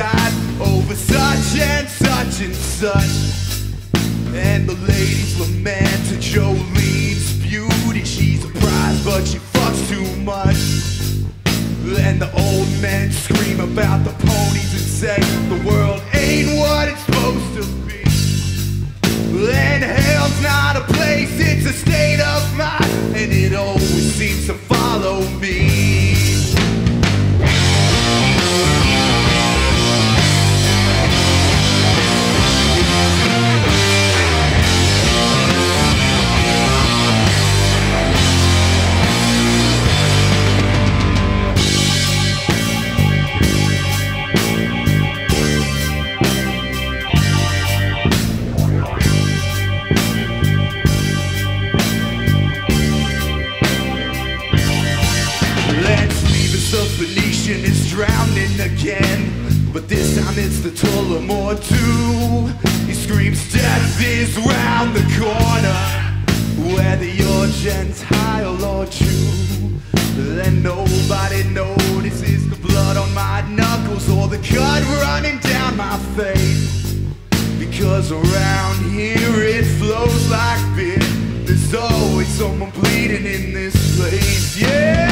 over such and such and such. And the ladies lament to Jolene's beauty. She's a prize, but she fucks too much. And the old men scream about the ponies and say the world ain't what it's supposed to be. And hell's not a place, it's a state drowning again. But this time it's the Tullamore Dew. He screams, Death is round the corner. Whether you're Gentile or Jew, then nobody notices the blood on my knuckles or the cut running down my face. Because around here it flows like beer. There's always someone bleeding in this place, yeah.